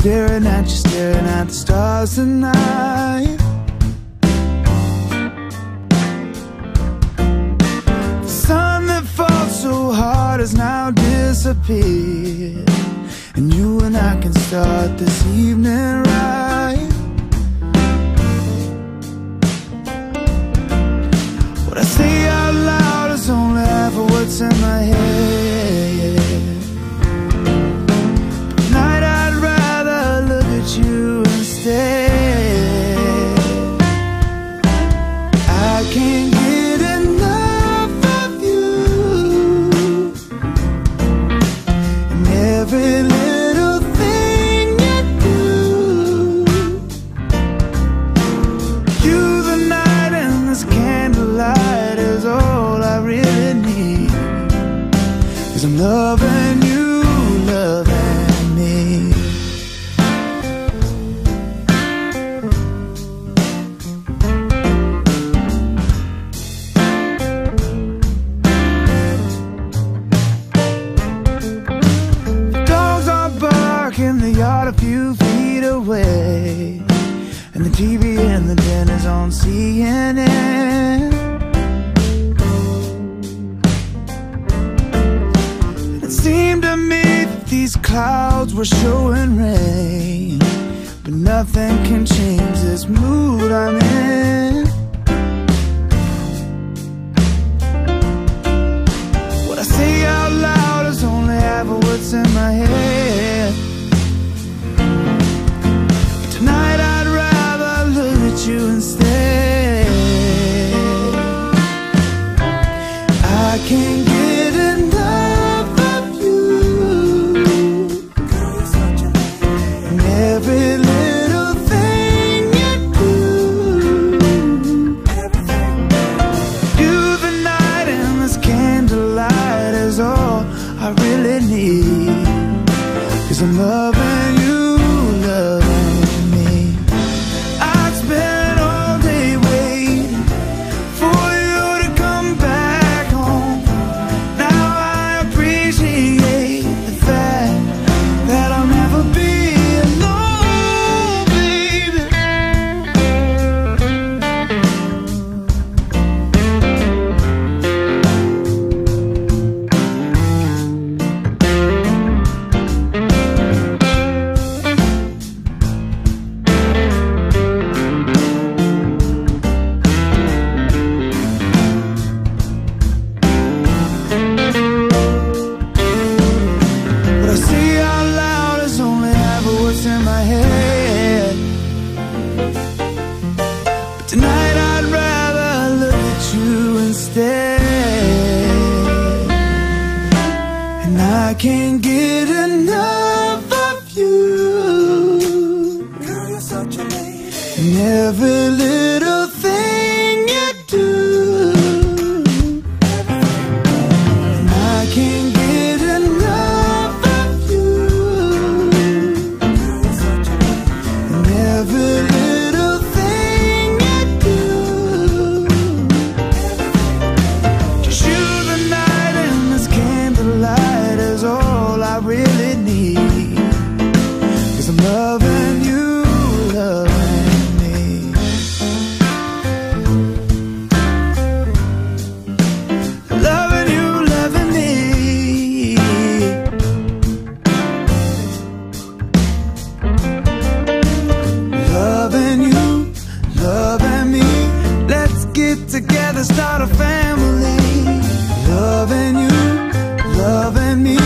staring at you, staring at the stars tonight. The sun that falls so hard has now disappeared. And you and I can start this evening right. What I say out loud is only of what's in my head. Loving you, loving me. The dogs are barking, the yard a few feet away. And the TV in the den is on CNN. Clouds were showing rain. But nothing can change this mood I'm in. What I say out loud is only half of what's in my head. Loving can't get enough of you. Girl, you're such a lady. And get together, start a family. Loving you, loving me.